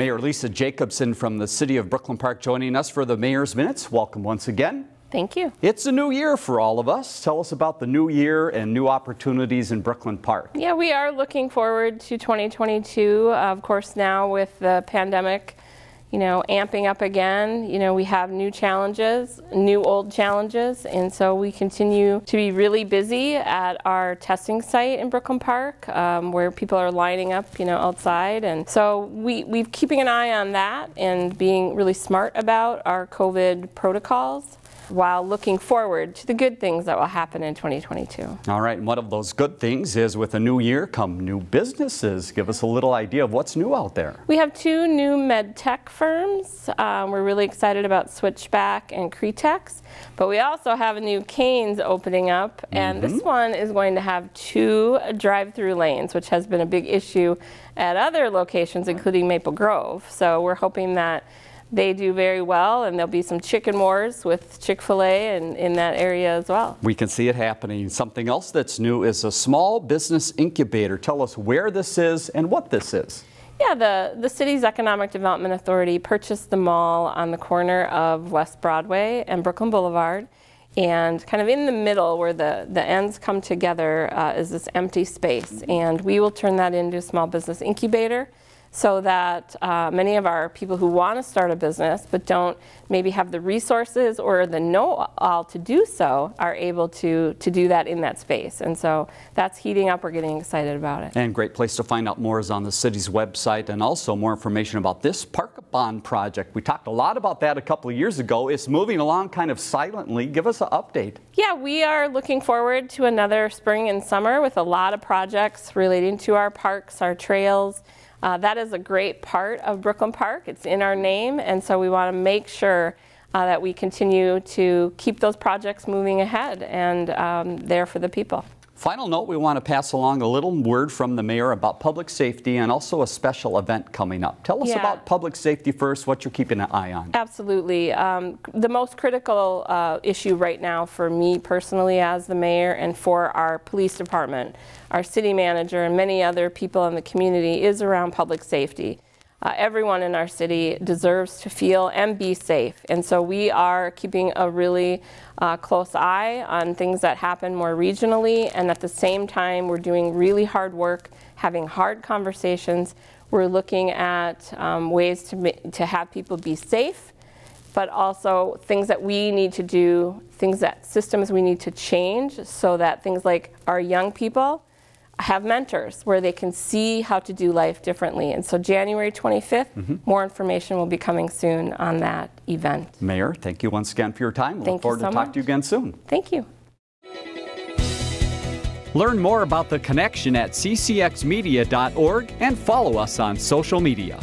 Mayor Lisa Jacobson from the City of Brooklyn Park joining us for the Mayor's Minutes. Welcome once again. Thank you. It's a new year for all of us. Tell us about the new year and new opportunities in Brooklyn Park. Yeah, we are looking forward to 2022. Uh, of course, now with the pandemic, you know, amping up again, you know, we have new challenges, new old challenges, and so we continue to be really busy at our testing site in Brooklyn Park, um, where people are lining up, you know, outside, and so we we're keeping an eye on that and being really smart about our COVID protocols while looking forward to the good things that will happen in 2022. All right, and one of those good things is with a new year come new businesses. Give us a little idea of what's new out there. We have two new med tech firms. Um, we're really excited about Switchback and Cretex, but we also have a new Cane's opening up, and mm -hmm. this one is going to have two drive-through lanes, which has been a big issue at other locations, including Maple Grove. So we're hoping that they do very well, and there'll be some chicken wars with Chick-fil-A in, in that area as well. We can see it happening. Something else that's new is a small business incubator. Tell us where this is and what this is. Yeah, the, the city's Economic Development Authority purchased the mall on the corner of West Broadway and Brooklyn Boulevard. And kind of in the middle where the, the ends come together uh, is this empty space. And we will turn that into a small business incubator so that uh, many of our people who want to start a business but don't maybe have the resources or the know-all to do so are able to, to do that in that space. And so that's heating up. We're getting excited about it. And great place to find out more is on the city's website and also more information about this Park Bond project. We talked a lot about that a couple of years ago. It's moving along kind of silently. Give us an update. Yeah, we are looking forward to another spring and summer with a lot of projects relating to our parks, our trails, uh, that is a great part of Brooklyn Park. It's in our name, and so we want to make sure uh, that we continue to keep those projects moving ahead and um, there for the people. Final note, we want to pass along a little word from the mayor about public safety and also a special event coming up. Tell us yeah. about public safety first, what you're keeping an eye on. Absolutely. Um, the most critical uh, issue right now for me personally as the mayor and for our police department, our city manager and many other people in the community is around public safety. Uh, everyone in our city deserves to feel and be safe. And so we are keeping a really uh, close eye on things that happen more regionally. And at the same time, we're doing really hard work, having hard conversations. We're looking at um, ways to, to have people be safe, but also things that we need to do, things that systems we need to change so that things like our young people have mentors where they can see how to do life differently. And so January 25th, mm -hmm. more information will be coming soon on that event. Mayor, thank you once again for your time. Thank Look forward so to talk to you again soon. Thank you. Learn more about the connection at ccxmedia.org and follow us on social media.